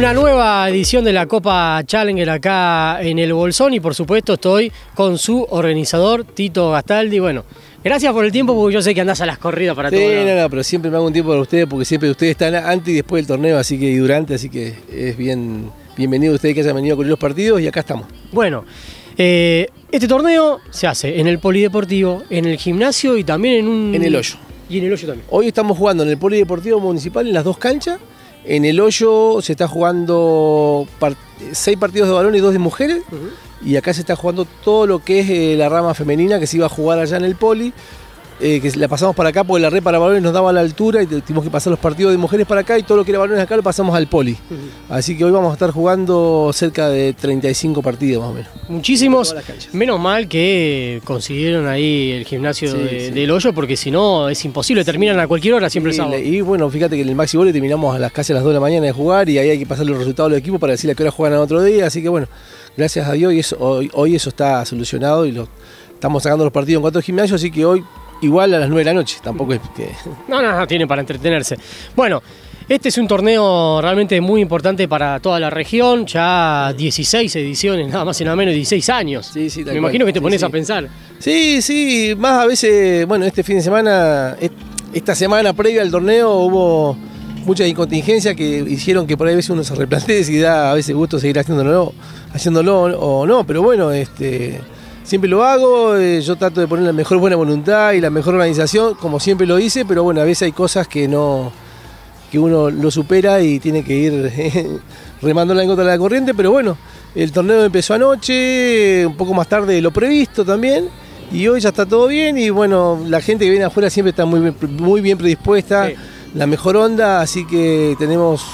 Una nueva edición de la Copa Challenger acá en el Bolsón y por supuesto estoy con su organizador Tito Gastaldi. Bueno, gracias por el tiempo porque yo sé que andás a las corridas para Sí, todo. no, no, pero siempre me hago un tiempo para ustedes porque siempre ustedes están antes y después del torneo, así que y durante, así que es bien bienvenido ustedes que hayan venido a cubrir los partidos y acá estamos. Bueno, eh, este torneo se hace en el polideportivo, en el gimnasio y también en un... En el hoyo. Y en el hoyo también. Hoy estamos jugando en el Polideportivo Municipal en las dos canchas. En el hoyo se está jugando seis partidos de varones y dos de mujeres. Y acá se está jugando todo lo que es eh, la rama femenina que se iba a jugar allá en el poli. Eh, que la pasamos para acá porque la red para varones nos daba la altura y tuvimos que pasar los partidos de mujeres para acá y todo lo que era varones acá lo pasamos al poli. Así que hoy vamos a estar jugando cerca de 35 partidos más o menos. Muchísimos. Menos mal que consiguieron ahí el gimnasio Sí, de- sí. del hoyo porque si no es imposible, terminan a cualquier hora siempre el Y, sábado. y bueno, fíjate que en el Maxi Volley terminamos a las casi a las 2 de la mañana de jugar y ahí hay que pasar los resultados del equipo para decirle a qué hora juegan al otro día. Así que bueno, gracias a Dios y eso- hoy, hoy eso está solucionado y lo, estamos sacando los partidos en cuatro gimnasios, así que hoy igual a las 9 de la noche. Tampoco es que. No, no, no, tienen para entretenerse. Bueno, este es un torneo realmente muy importante para toda la región, ya 16 ediciones, nada más y nada menos, 16 años. Sí, sí, Me cual. imagino que te Sí, pones sí. a pensar. Sí, sí, más a veces, bueno, este fin de semana, est- esta semana previa al torneo hubo muchas incontingencias que hicieron que por ahí a veces uno se replantee si da a veces gusto seguir haciéndolo, haciéndolo o no, pero bueno, este siempre lo hago, eh, yo trato de poner la mejor buena voluntad y la mejor organización, como siempre lo hice, pero bueno, a veces hay cosas que no que uno lo supera y tiene que ir remándola en contra de la corriente, pero bueno, el torneo empezó anoche, un poco más tarde de lo previsto también, y hoy ya está todo bien, y bueno, la gente que viene afuera siempre está muy bien, muy bien predispuesta, Sí. la mejor onda, así que tenemos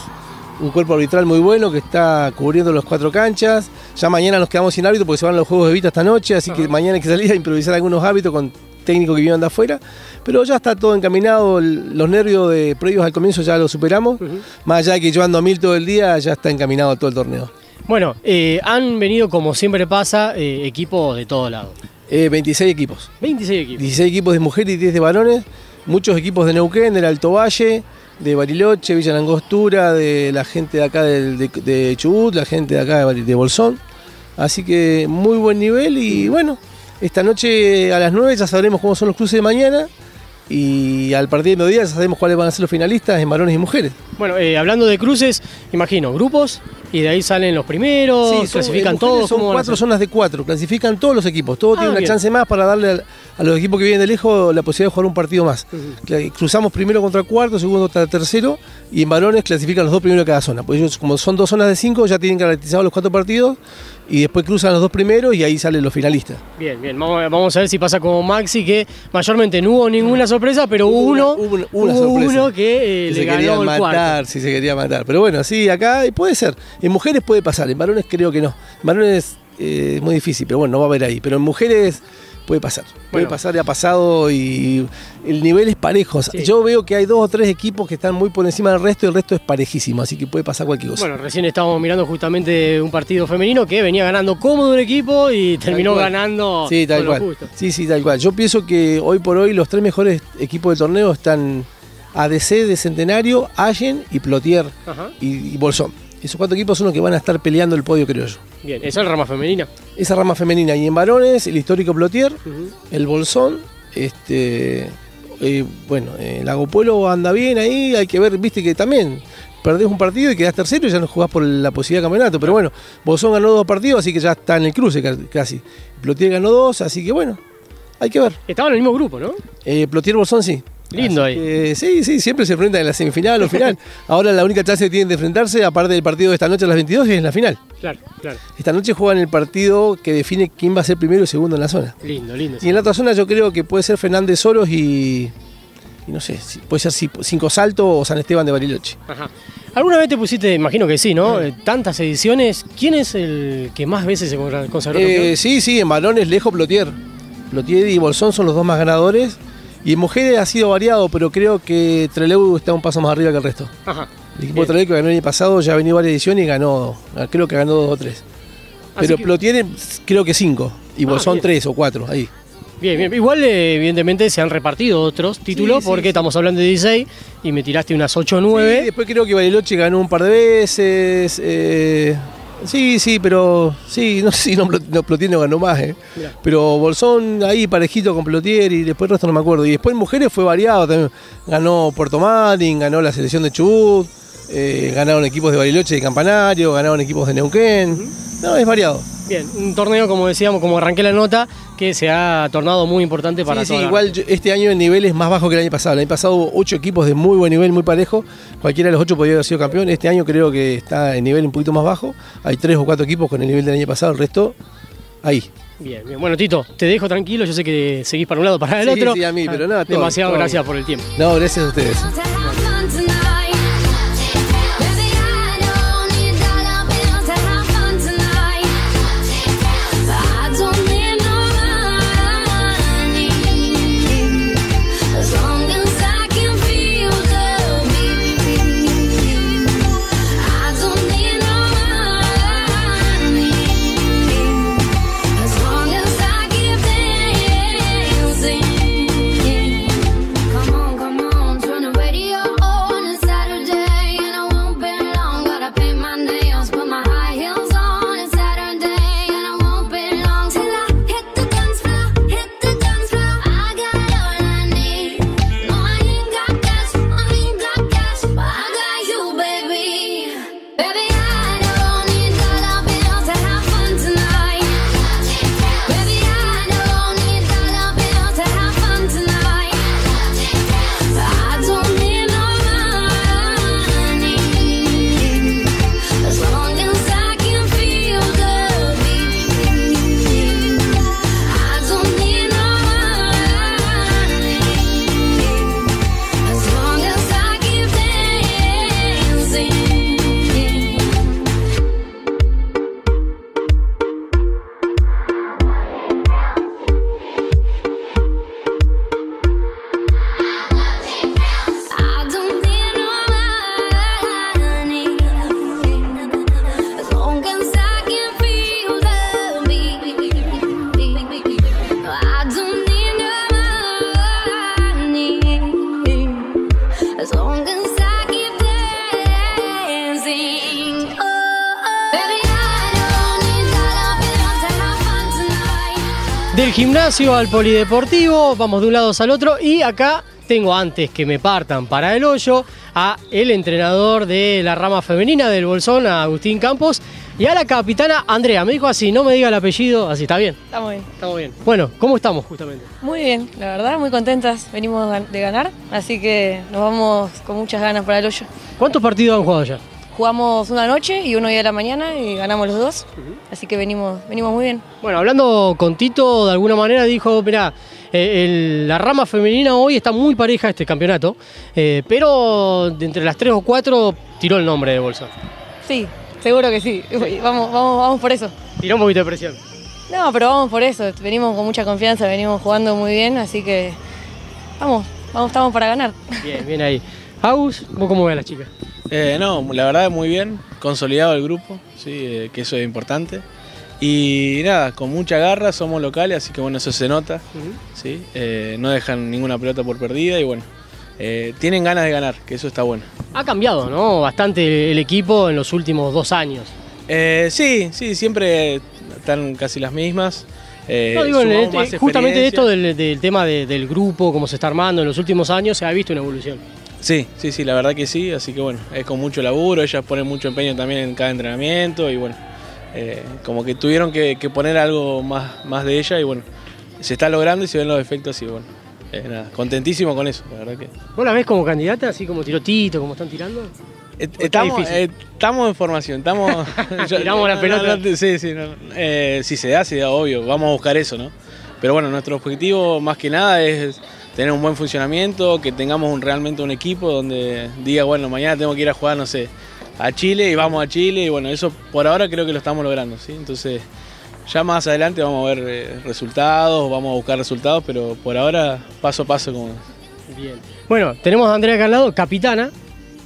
un cuerpo arbitral muy bueno que está cubriendo las cuatro canchas. Ya mañana nos quedamos sin árbitro porque se van los juegos de Vita esta noche, así que mañana hay que salir a improvisar algunos árbitros con técnicos que vienen de afuera. Pero ya está todo encaminado, los nervios de previos al comienzo ya los superamos. Más allá de que yo ando a mil todo el día, ya está encaminado todo el torneo. Bueno, eh, han venido, como siempre pasa, eh, equipos de todo lado. Eh, 26 equipos. 26 equipos. 16 equipos de mujeres y 10 de varones. Muchos equipos de Neuquén, del Alto Valle, de Bariloche, Villa Langostura, de la gente de acá de, Chubut, la gente de acá de, de Bolsón. Así que muy buen nivel y bueno, esta noche a las 9 ya sabremos cómo son los cruces de mañana y al partir de mediodía ya sabemos cuáles van a ser los finalistas en varones y mujeres. Bueno, eh, hablando de cruces, imagino, grupos y de ahí salen los primeros, Sí, son- clasifican mujeres todos. Son ¿cómo van a cuatro zonas de cuatro, clasifican todos los equipos. Todos Ah, tienen una chance más para darle a, los equipos que vienen de lejos la posibilidad de jugar un partido más. Cruzamos primero contra cuarto, segundo contra tercero y en varones clasifican los dos primeros de cada zona. Pues ellos, como son dos zonas de cinco, ya tienen garantizados los cuatro partidos y después cruzan los dos primeros y ahí salen los finalistas. Bien, bien, vamos, vamos a ver si pasa como Maxi, que mayormente no hubo ninguna sorpresa, pero hubo Hubo una- uno, hubo una- una hubo sorpresa. uno que, eh, Que le se ganó el matar, cuarto. si se quería matar. Pero bueno, sí, acá puede ser. En mujeres puede pasar, en varones creo que no. En varones eh, es muy difícil, pero bueno, no va a haber ahí. Pero en mujeres puede pasar. Puede pasar y ha pasado y el nivel es parejo. Sí. Yo veo que hay dos o tres equipos que están muy por encima del resto y el resto es parejísimo, así que puede pasar cualquier cosa. Bueno, recién estábamos mirando justamente un partido femenino que venía ganando cómodo un equipo y terminó ganando Sí, tal con lo cual. justo. Sí, sí, tal cual. Yo pienso que hoy por hoy los tres mejores equipos del torneo están ADC de Centenario, Allen y Plotier y, y Bolsón. Esos cuatro equipos son los que van a estar peleando el podio, creo yo. Bien, esa es la rama femenina. Esa rama femenina. Y en varones, el histórico Plotier, el Bolsón, este. eh, bueno, eh, Lago Pueblo anda bien ahí, hay que ver, viste que también perdés un partido y quedás tercero y ya no jugás por la posibilidad de campeonato. Pero bueno, Bolsón ganó dos partidos, así que ya está en el cruce ca- casi. Plotier ganó dos, así que bueno, hay que ver. Estaban en el mismo grupo, ¿no? Eh, Plotier Bolsón sí. Lindo Así ahí. que, sí, sí, siempre se enfrentan en la semifinal o final. Ahora la única chance que tienen de enfrentarse, aparte del partido de esta noche a las 22, es en la final. Claro, claro. Esta noche juegan el partido que define quién va a ser primero y segundo en la zona. Lindo, lindo. Y en la otra zona yo creo que puede ser Fernández Oros y, y no sé, puede ser Cinco Salto o San Esteban de Bariloche. Ajá. ¿Alguna vez te pusiste, imagino que sí, ¿no? Eh, Tantas ediciones. ¿Quién es el que más veces se consagró? Eh, sí, sí, en varones Lejo Plotier. Plotier y Bolsón son los dos más ganadores. Y en mujeres ha sido variado, pero creo que Trelew está un paso más arriba que el resto. Ajá. El equipo de. Trelew que ganó el año pasado ya ha venido varias ediciones y ganó, creo que ganó dos o tres. Así Pero que- Plotier creo que cinco. Y Ah, bien. tres o cuatro, ahí. Bien, bien. Igual, eh, evidentemente, se han repartido otros títulos Sí, sí, porque sí. estamos hablando de 16 y me tiraste unas 8 o Sí, 9. después creo que Bariloche ganó un par de veces. eh, sí, sí, pero sí, no sé si no, no, Plotier no ganó más, eh. Pero Bolsón ahí parejito con Plotier y después el resto no me acuerdo. Y después en mujeres fue variado también. Ganó Puerto Madryn, ganó la selección de Chubut, eh, ganaron equipos de Bariloche y de Campanario, ganaron equipos de Neuquén. No, es variado. Bien, un torneo, como decíamos, como arranqué la nota, que se ha tornado muy importante para Sí, sí, toda igual este año el nivel es más bajo que el año pasado. El año pasado hubo ocho equipos de muy buen nivel, muy parejo. Cualquiera de los ocho podría haber sido campeón. Este año creo que está en nivel un poquito más bajo. Hay tres o cuatro equipos con el nivel del año pasado, el resto ahí. Bien, bien. Bueno, Tito, te dejo tranquilo. Yo sé que seguís para un lado, para el Sí, otro. sí, a mí, pero nada, todo, Demasiado todo gracias por el tiempo. No, gracias a ustedes. Gimnasio al polideportivo, vamos de un lado al otro y acá tengo antes que me partan para el hoyo a el entrenador de la rama femenina del Bolsón, a Agustín Campos, y a la capitana Andrea. Me dijo así, no me diga el apellido, así está bien, Estamos bien. estamos bien. Bueno, ¿cómo estamos justamente? Muy bien, la verdad, muy contentas. Venimos de ganar, así que nos vamos con muchas ganas para el hoyo. ¿Cuántos partidos han jugado ya? Jugamos una noche y uno día de la mañana y ganamos los dos, así que venimos, venimos muy bien. Bueno, hablando con Tito, de alguna manera dijo, mira, la rama femenina hoy está muy pareja este campeonato, eh, pero de entre las tres o cuatro tiró el nombre de Bolsón. Sí, seguro que sí. Vamos, vamos, vamos por eso. Tiró un poquito de presión. No, pero vamos por eso. Venimos con mucha confianza, venimos jugando muy bien, así que vamos, vamos, estamos para ganar. Bien, bien ahí. Agus, ¿vos cómo ves a las chicas? Eh, no, la verdad muy bien, consolidado el grupo, sí, eh, que eso es importante. Y nada, con mucha garra, somos locales, así que bueno, eso se nota, ¿sí? Eh, no dejan ninguna pelota por perdida y bueno, eh, tienen ganas de ganar, que eso está bueno. Ha cambiado, ¿no? Bastante el equipo en los últimos dos años. Eh, sí, sí, siempre están casi las mismas. eh, No, digo, más justamente esto del, del tema de- del grupo, cómo se está armando en los últimos años, se ha visto una evolución. Sí, sí, sí, la verdad que sí, así que bueno, es con mucho laburo, ellas ponen mucho empeño también en cada entrenamiento y bueno, eh, como que tuvieron que, que poner algo más, más de ella y bueno, se está logrando y se ven los efectos y bueno, eh, nada, contentísimo con eso, la verdad que... ¿Vos la ves como candidata, así como tiró Tito, como están tirando? Estamos, eh, estamos en formación, estamos... Tiramos la pelota. sí, sí, no, eh, si se da, se da, obvio, vamos a buscar eso, ¿no? Pero bueno, nuestro objetivo más que nada es tener un buen funcionamiento, que tengamos un, realmente un equipo donde diga, bueno, mañana tengo que ir a jugar, no sé, a Chile y vamos a Chile y bueno, eso por ahora creo que lo estamos logrando, ¿sí? Entonces, ya más adelante vamos a ver eh, resultados, vamos a buscar resultados, pero por ahora paso a paso como... Bien. Bueno, tenemos a Andrea acá al lado, capitana.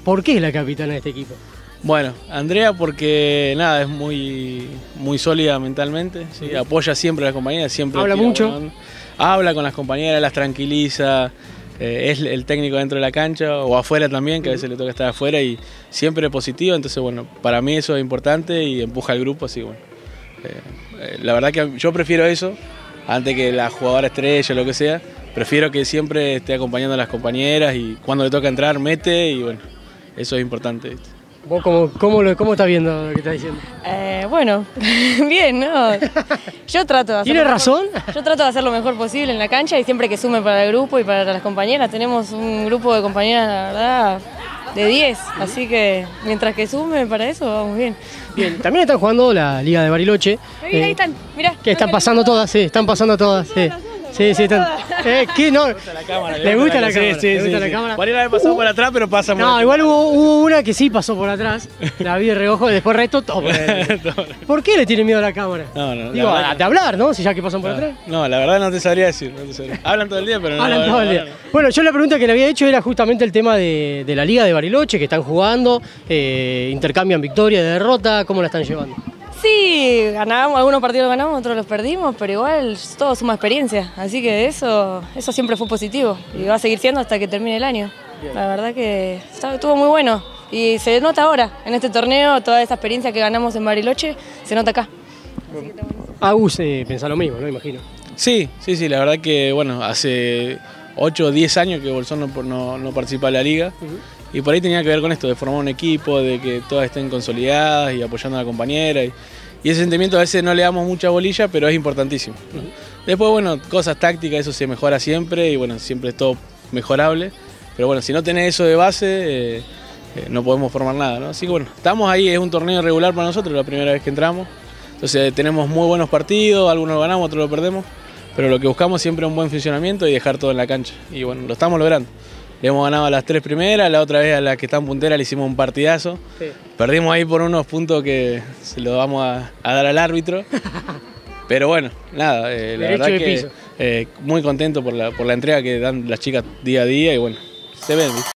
¿Por qué es la capitana de este equipo? Bueno, Andrea porque nada, es muy, muy sólida mentalmente, ¿sí? apoya siempre a la compañía, siempre Habla mucho. buena. Habla con las compañeras, las tranquiliza, eh, es el técnico dentro de la cancha o afuera también, que a veces le toca estar afuera y siempre positivo, entonces bueno, para mí eso es importante y empuja al grupo, así bueno. eh, eh, la verdad que yo prefiero eso antes que la jugadora estrella o lo que sea, prefiero que siempre esté acompañando a las compañeras y cuando le toca entrar mete y bueno, eso es importante. ¿viste? ¿Vos cómo, cómo, lo, cómo estás viendo lo que estás diciendo? Eh, bueno, bien, ¿no? Yo trato de hacer ¿Tiene lo mejor- razón? Yo trato de hacer lo mejor posible en la cancha y siempre que sume para el grupo y para las compañeras. Tenemos un grupo de compañeras, la verdad, de 10. Así que mientras que sume para eso, vamos bien. Bien, también están jugando la Liga de Bariloche. Ahí, ahí eh, están, mirá. Que están pasando todas, sí, están pasando todas. Sí, sí, sí están. Eh, ¿qué? No, La cámara, Le gusta la cámara, sí, le sí, gusta la sí. cámara. Podría haber pasado por atrás, pero pasa por no igual hubo, hubo una que sí pasó por atrás. La vi de reojo, después resto todo. por adentro. ¿Por qué le tiene miedo a la cámara? No, no, Digo, a- de hablar, ¿no? Si ya que pasan por atrás. No, la verdad no te sabría decir. no te sabría. Hablan todo el día, pero no. Hablan todo el día. no. Bueno, yo la pregunta que le había hecho era justamente el tema de, de la Liga de Bariloche, que están jugando, eh, intercambian victoria, derrota, ¿cómo la están llevando? Sí, ganamos, algunos partidos los ganamos, otros los perdimos, pero igual todo suma experiencia. Así que eso, eso siempre fue positivo y va a seguir siendo hasta que termine el año. La verdad que estuvo muy bueno y se nota ahora en este torneo toda esa experiencia que ganamos en Bariloche, se nota acá. Agus eh, piensa lo mismo, ¿no? Imagino. Sí, sí, sí, la verdad que, bueno, hace 8 o 10 años que Bolsón no, no, no participa en la liga. Y por ahí tenía que ver con esto, de formar un equipo, de que todas estén consolidadas y apoyando a la compañera. Y, y ese sentimiento a veces no le damos mucha bolilla, pero es importantísimo. Después, bueno, cosas tácticas, eso se mejora siempre y bueno, siempre es todo mejorable. Pero bueno, si no tenés eso de base, eh, eh, no podemos formar nada. Así que bueno, estamos ahí, es un torneo regular para nosotros, la primera vez que entramos. Entonces tenemos muy buenos partidos, algunos lo ganamos, otros lo perdemos. Pero lo que buscamos siempre es un buen funcionamiento y dejar todo en la cancha. Y bueno, lo estamos logrando. Le hemos ganado a las tres primeras, la otra vez a la que están puntera le hicimos un partidazo. Perdimos ahí por unos puntos que se los vamos a, a dar al árbitro. Pero bueno, nada, eh, la verdad que eh, muy contento por la, por la entrega que dan las chicas día a día y bueno, se ven. ¿viste?